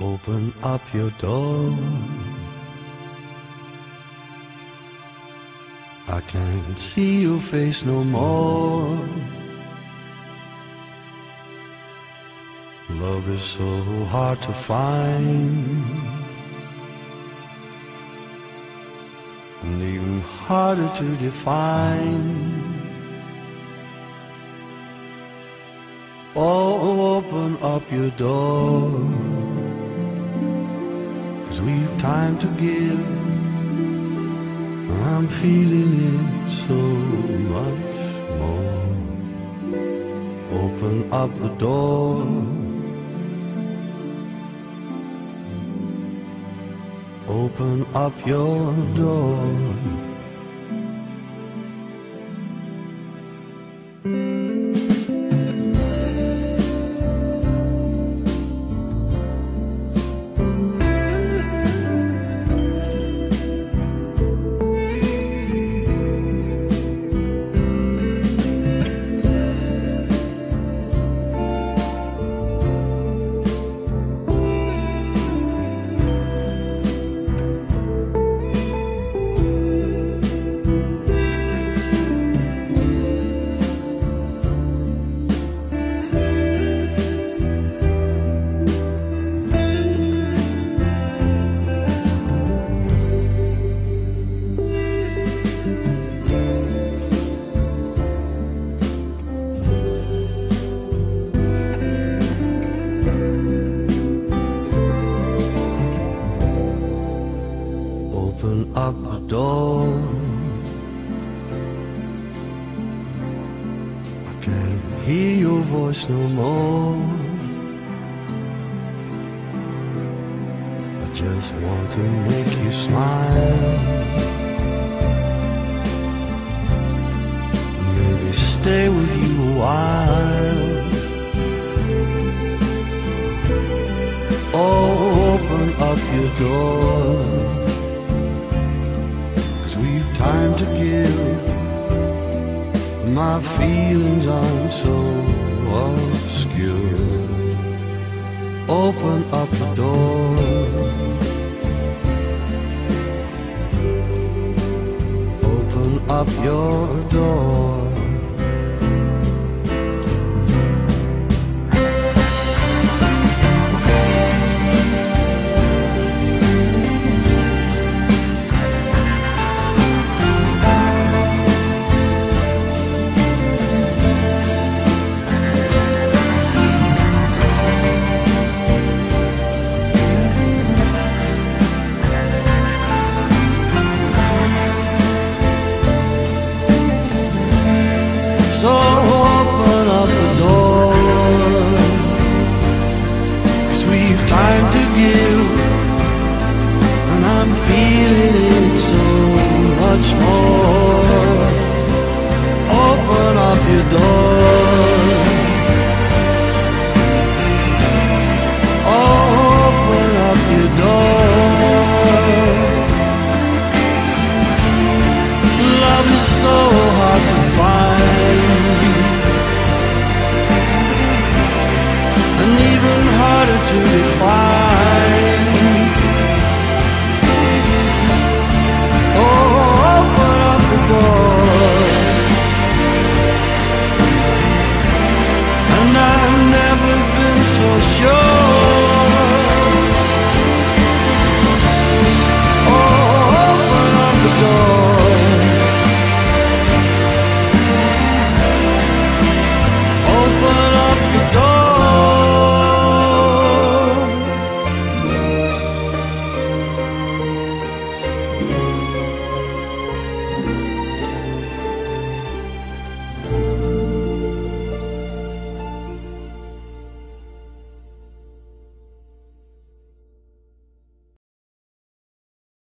Open up your door. I can't see your face no more. Love is so hard to find. And even harder to define. Oh, open up your door. We've time to give. I'm feeling it so much more. Open up the door. Open up your door. Open up the door. I can't hear your voice no more. I just want to make you smile. Maybe stay with you a while. Oh, open up your door. To give. My feelings aren't so obscure. Open up the door. you. And I'm feeling it so much more. Open up your door.